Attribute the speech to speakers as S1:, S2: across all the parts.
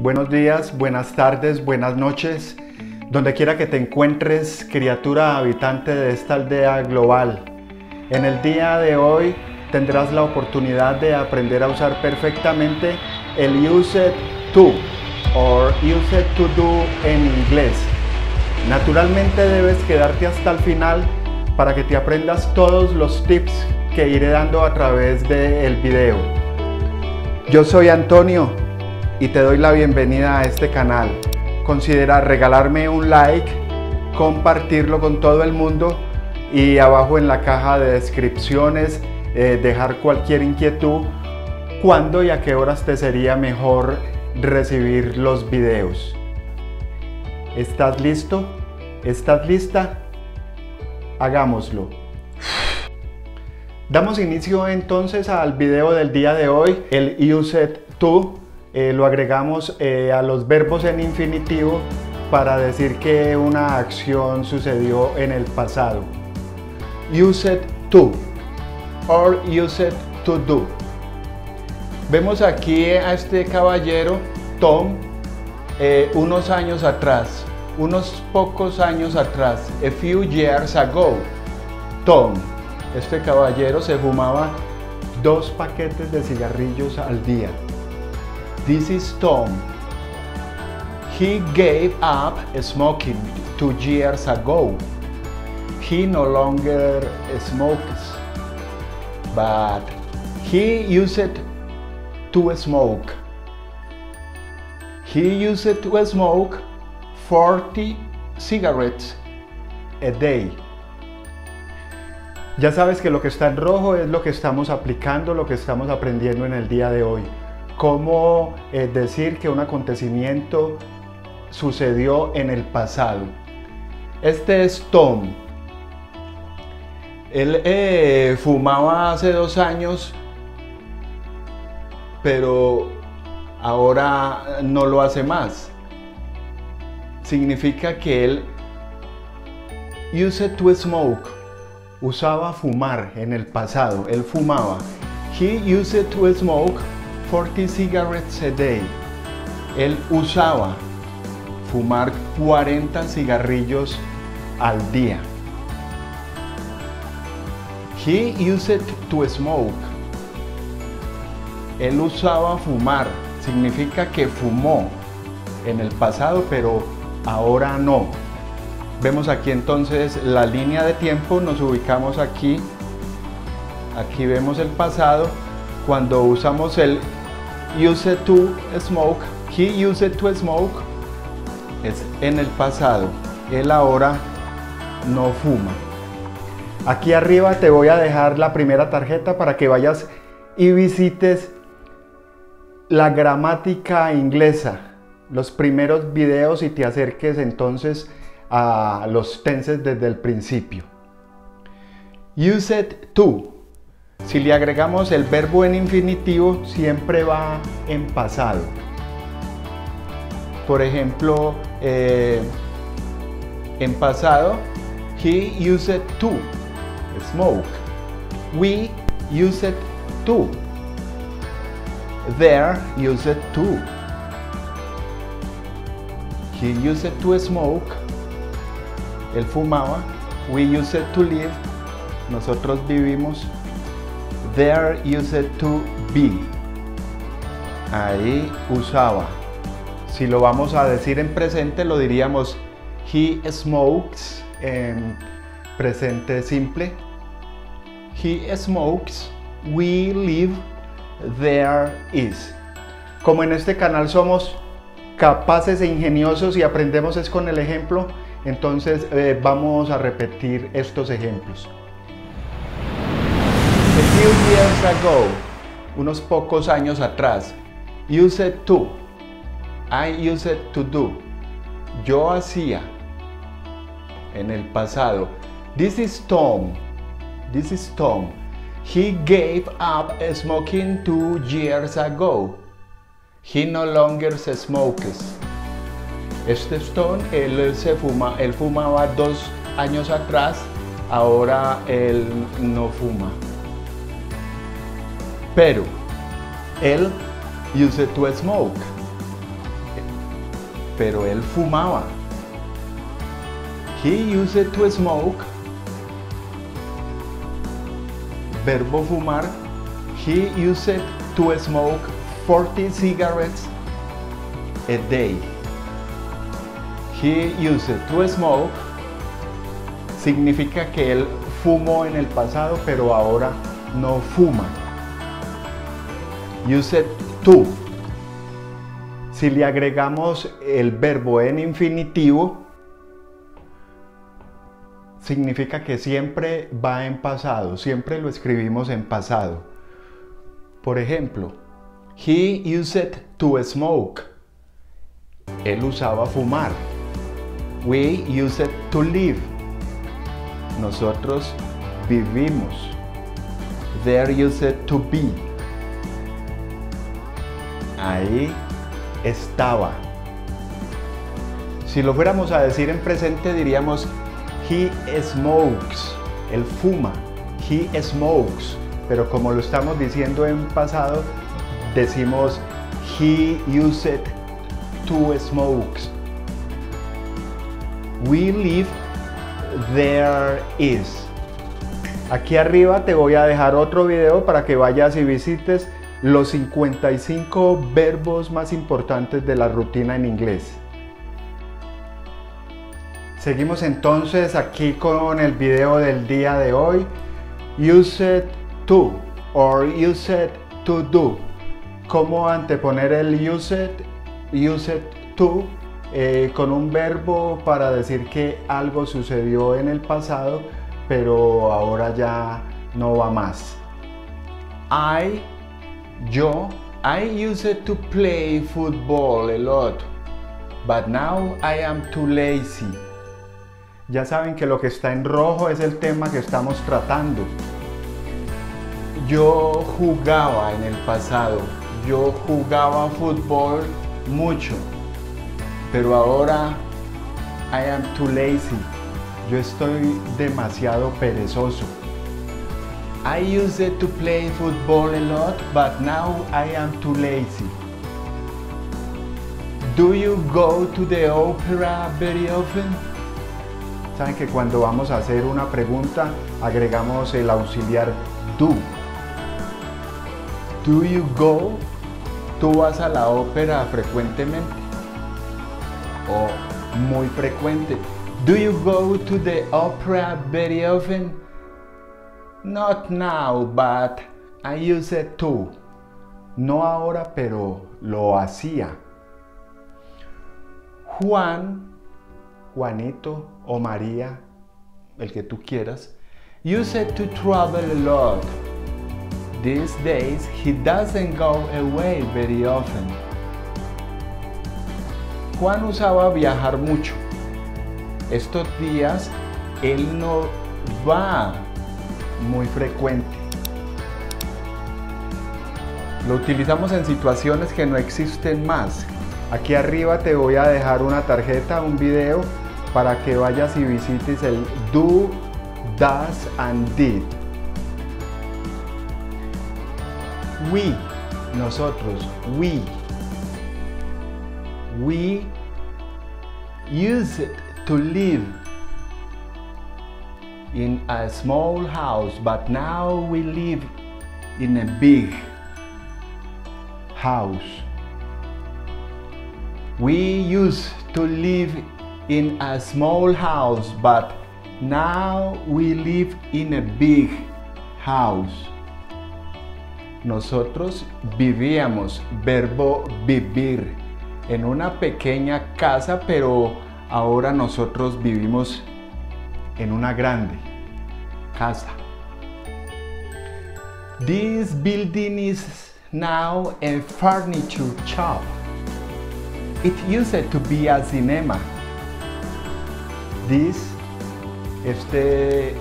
S1: Buenos días, buenas tardes, buenas noches, donde quiera que te encuentres, criatura habitante de esta aldea global. En el día de hoy tendrás la oportunidad de aprender a usar perfectamente el use to o use to do en inglés. Naturalmente debes quedarte hasta el final para que te aprendas todos los tips que iré dando a través del video. Yo soy Antonio y te doy la bienvenida a este canal. Considera regalarme un like, compartirlo con todo el mundo y abajo en la caja de descripciones eh, dejar cualquier inquietud cuándo y a qué horas te sería mejor recibir los videos. ¿Estás listo? ¿Estás lista? Hagámoslo. Damos inicio entonces al video del día de hoy, el use to. Eh, lo agregamos eh, a los verbos en infinitivo para decir que una acción sucedió en el pasado. Use to or use to do. Vemos aquí a este caballero, Tom, eh, unos años atrás, unos pocos años atrás, a few years ago. Tom, este caballero se fumaba dos paquetes de cigarrillos al día. This is Tom. He gave up smoking two years ago. He no longer smokes, but he used to smoke. He used to smoke 40 cigarettes a day. Ya sabes que lo que está en rojo es lo que estamos aplicando, lo que estamos aprendiendo en el día de hoy. Cómo eh, decir que un acontecimiento sucedió en el pasado. Este es Tom. Él eh, fumaba hace dos años pero ahora no lo hace más. Significa que él used to smoke, usaba fumar en el pasado, él fumaba. He used to smoke 40 cigarettes a day. Él usaba fumar 40 cigarrillos al día. He used to smoke él usaba fumar, significa que fumó en el pasado, pero ahora no. Vemos aquí entonces la línea de tiempo, nos ubicamos aquí, aquí vemos el pasado, cuando usamos el use to smoke, he used to smoke, es en el pasado, él ahora no fuma. Aquí arriba te voy a dejar la primera tarjeta para que vayas y visites la gramática inglesa, los primeros videos y te acerques entonces a los tenses desde el principio. Use it to. Si le agregamos el verbo en infinitivo, siempre va en pasado. Por ejemplo, eh, en pasado, he used to smoke. We used to there used to. He used to smoke. Él fumaba. We used to live. Nosotros vivimos. There used to be. Ahí usaba. Si lo vamos a decir en presente, lo diríamos he smokes en presente simple. He smokes. We live there is. Como en este canal somos capaces e ingeniosos y aprendemos es con el ejemplo, entonces eh, vamos a repetir estos ejemplos. A few years ago, unos pocos años atrás, used to, I used to do, yo hacía, en el pasado, this is Tom, this is Tom, He gave up smoking two years ago. He no longer smokes. Este Stone, él, se fuma, él fumaba dos años atrás, ahora él no fuma. Pero él used to smoke. pero él fumaba. He used to smoke. Verbo fumar. He used to smoke 40 cigarettes a day. He used to smoke significa que él fumó en el pasado, pero ahora no fuma. Used to. Si le agregamos el verbo en infinitivo, significa que siempre va en pasado, siempre lo escribimos en pasado. Por ejemplo, he used to smoke. Él usaba fumar. We used to live. Nosotros vivimos. There used to be. Ahí estaba. Si lo fuéramos a decir en presente diríamos he smokes. Él fuma. He smokes. Pero como lo estamos diciendo en pasado, decimos he used to smokes. We live there is. Aquí arriba te voy a dejar otro video para que vayas y visites los 55 verbos más importantes de la rutina en inglés. Seguimos entonces aquí con el video del día de hoy. Use it to or use it to do. ¿Cómo anteponer el use it, use it to eh, con un verbo para decir que algo sucedió en el pasado, pero ahora ya no va más? I, yo, I used to play football a lot, but now I am too lazy. Ya saben que lo que está en rojo es el tema que estamos tratando. Yo jugaba en el pasado, yo jugaba fútbol mucho, pero ahora I am too lazy. Yo estoy demasiado perezoso. I used to play football a lot, but now I am too lazy. Do you go to the opera very often? Saben que cuando vamos a hacer una pregunta agregamos el auxiliar do. Do you go? ¿Tú vas a la ópera frecuentemente? O muy frecuente. Do you go to the opera very often? Not now, but I use it. No ahora, pero lo hacía. Juan Juanito o María, el que tú quieras, used to travel a lot. These days he doesn't go away very often. Juan usaba viajar mucho. Estos días él no va muy frecuente. Lo utilizamos en situaciones que no existen más. Aquí arriba te voy a dejar una tarjeta, un video para que vayas y visites el do, does and did. We, nosotros, we. We use it to live in a small house, but now we live in a big house. We used to live in a small house, but now we live in a big house. Nosotros vivíamos, verbo vivir, en una pequeña casa, pero ahora nosotros vivimos en una grande casa. This building is now a furniture shop. It used to be a cinema. This, este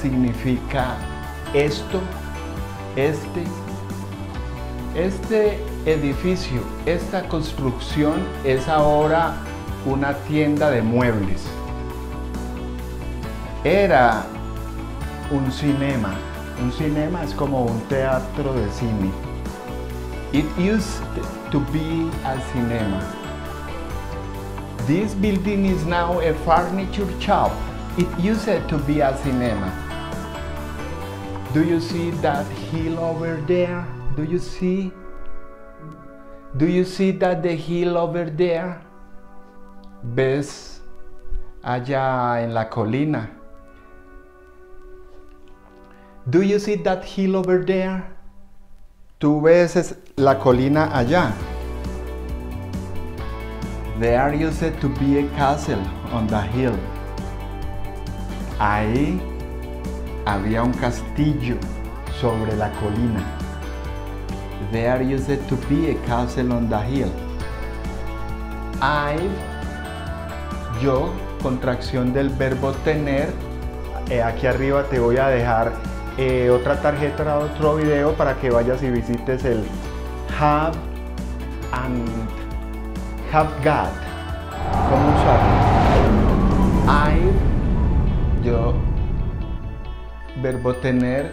S1: significa esto, este, este edificio, esta construcción es ahora una tienda de muebles. Era un cinema. Un cinema es como un teatro de cine. It used to be a cinema. This building is now a furniture shop. It used to be a cinema. Do you see that hill over there? Do you see? Do you see that the hill over there? ¿Ves allá en la colina? Do you see that hill over there? ¿Tú ves la colina allá? There used to be a castle on the hill. Ahí había un castillo sobre la colina. There used to be a castle on the hill. I, yo, contracción del verbo tener. Eh, aquí arriba te voy a dejar eh, otra tarjeta, otro video para que vayas y visites el have and have got. ¿Cómo usarlo? I, yo, verbo tener,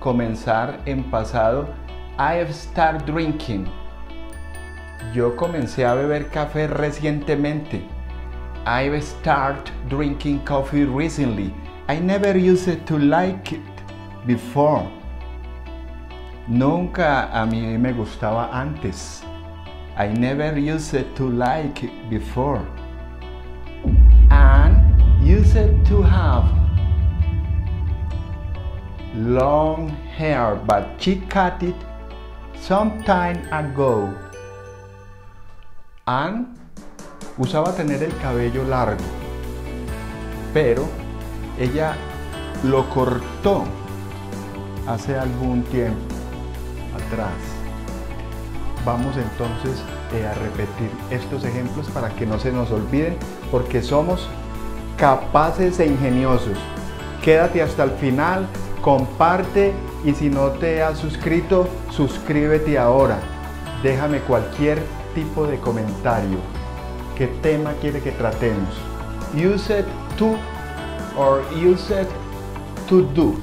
S1: comenzar en pasado. I have started drinking. Yo comencé a beber café recientemente. I've started drinking coffee recently. I never used to like it before. Nunca a mí me gustaba antes. I never used to like it before. And used to have long hair, but she cut it some time ago. And usaba tener el cabello largo, pero ella lo cortó hace algún tiempo atrás. Vamos entonces eh, a repetir estos ejemplos para que no se nos olviden, porque somos capaces e ingeniosos. Quédate hasta el final, comparte y si no te has suscrito, suscríbete ahora. Déjame cualquier tipo de comentario. ¿Qué tema quiere que tratemos? Use it to or use it to do.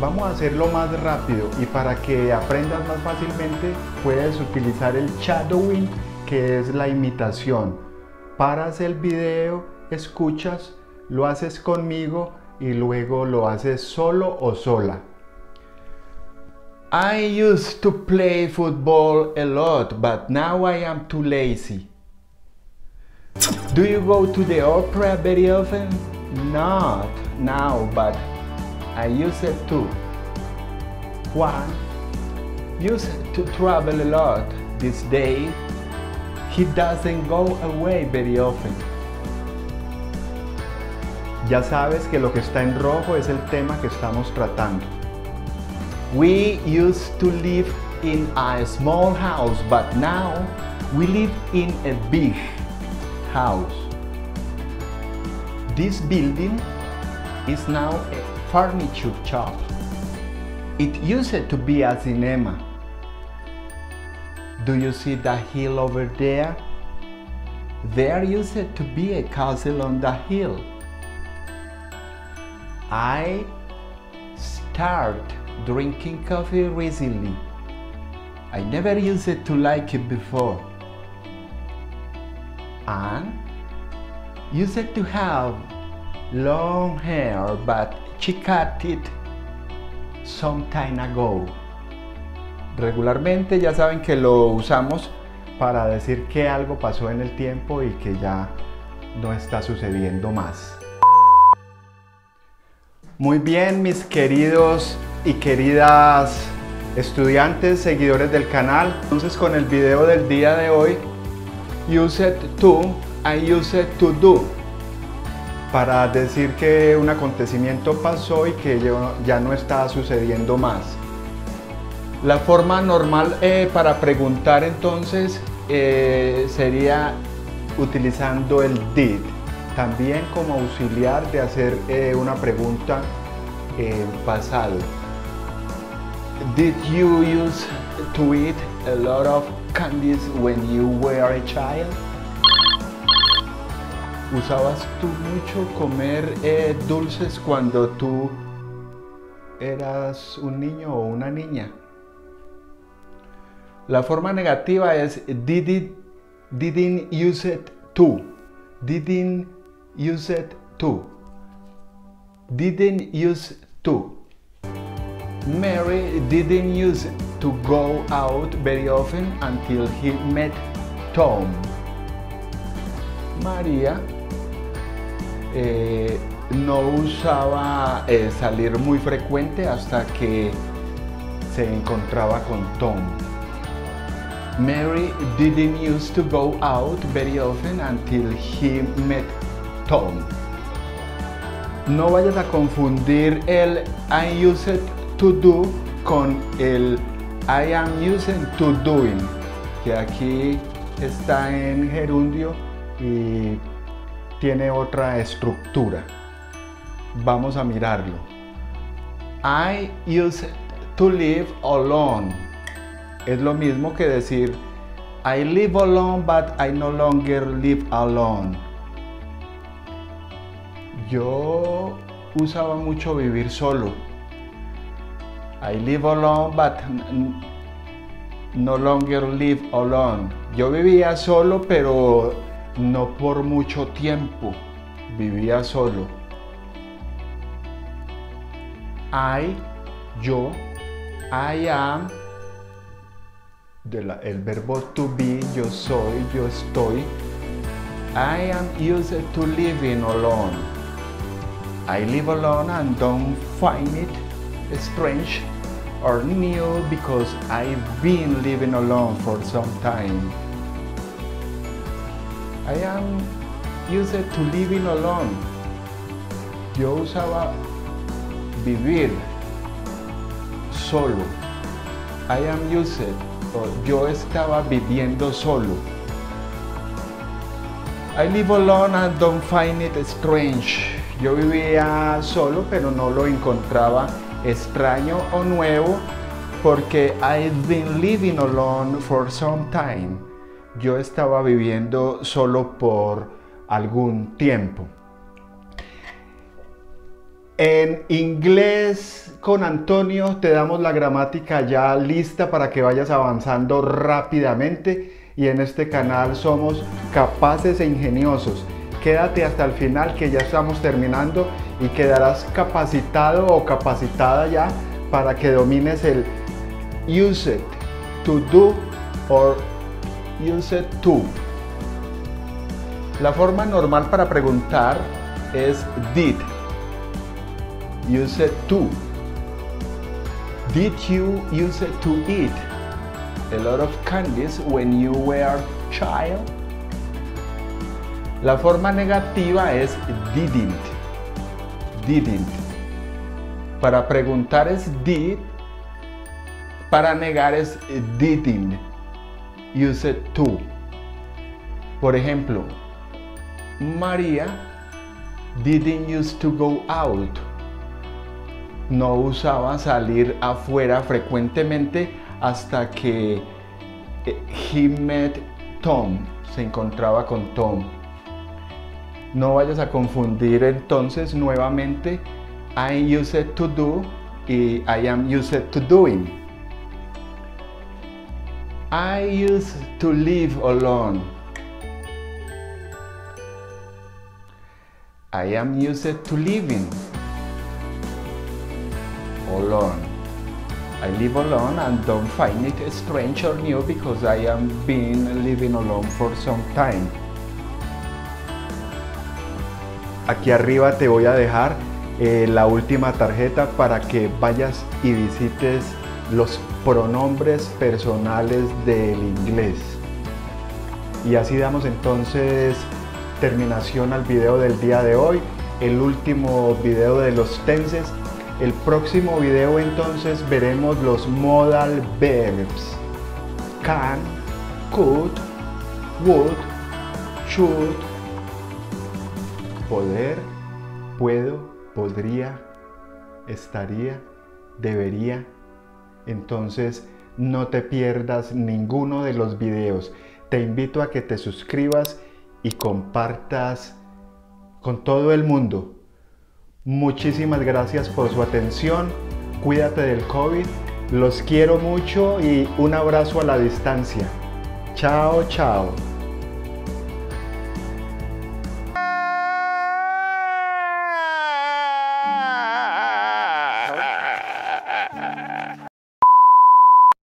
S1: Vamos a hacerlo más rápido y para que aprendas más fácilmente puedes utilizar el shadowing que es la imitación. Paras el video, escuchas, lo haces conmigo y luego lo haces solo o sola. I used to play football a lot, but now I am too lazy. Do you go to the opera very often? Not now, but I used to. Juan used to travel a lot these days. He doesn't go away very often. Ya sabes que lo que está en rojo es el tema que estamos tratando. We used to live in a small house, but now we live in a big house. This building is now a furniture shop. It used to be a cinema. Do you see the hill over there? There used to be a castle on the hill. I started drinking coffee recently. I never used to like it before. And used to have long hair, but she cut it some time ago. Regularmente ya saben que lo usamos para decir que algo pasó en el tiempo y que ya no está sucediendo más. Muy bien, mis queridos y queridas estudiantes, seguidores del canal. Entonces con el video del día de hoy, use it to, I use it to do. Para decir que un acontecimiento pasó y que ya no está sucediendo más. La forma normal eh, para preguntar entonces eh, sería utilizando el did también como auxiliar de hacer eh, una pregunta en pasado. Did you use to eat a lot of candies when you were a child? ¿Usabas tú mucho comer eh, dulces cuando tú eras un niño o una niña? La forma negativa es did didn't use it to. Didn't use it to. Didn't use to. Mary didn't use to go out very often until he met Tom. María eh, no usaba eh, salir muy frecuente hasta que se encontraba con Tom. Mary didn't used to go out very often until he met Tom. No vayas a confundir el I used to do con el I am using to doing, que aquí está en gerundio y tiene otra estructura. Vamos a mirarlo. I used to live alone. Es lo mismo que decir I live alone but I no longer live alone. Yo usaba mucho vivir solo. I live alone but no longer live alone. Yo vivía solo pero no por mucho tiempo. Vivía solo. I, yo, I am, el verbo to be, yo soy, yo estoy. I am used to living alone. I live alone and don't find it strange or new because I've been living alone for some time. I am used to living alone. Yo usaba vivir solo. I am used, or yo estaba viviendo solo. I live alone and don't find it strange. Yo vivía solo, pero no lo encontraba extraño o nuevo porque I've been living alone for some time. Yo estaba viviendo solo por algún tiempo. En inglés con Antonio te damos la gramática ya lista para que vayas avanzando rápidamente y en este canal somos capaces e ingeniosos. Quédate hasta el final que ya estamos terminando y quedarás capacitado o capacitada ya para que domines el use it, to do or use it to. La forma normal para preguntar es did. Use to. Did you use to eat a lot of candies when you were child? La forma negativa es didn't. Didn't. Para preguntar es did. Para negar es didn't. Use to. Por ejemplo, María didn't used to go out. No usaba salir afuera frecuentemente hasta que eh, he met Tom. Se encontraba con Tom. No vayas a confundir entonces nuevamente I used to do y I am used to doing. I used to live alone. I am used to living alone. I live alone and don't find it strange or new because I am been living alone for some time. Aquí arriba te voy a dejar eh, la última tarjeta para que vayas y visites los pronombres personales del inglés. Y así damos entonces terminación al video del día de hoy, el último video de los tenses. El próximo video entonces veremos los modal verbs. Can, could, would, should, poder, puedo, podría, estaría, debería. Entonces no te pierdas ninguno de los videos. Te invito a que te suscribas y compartas con todo el mundo. Muchísimas gracias por su atención. Cuídate del COVID Los quiero mucho y un abrazo a la distancia. Chao, chao.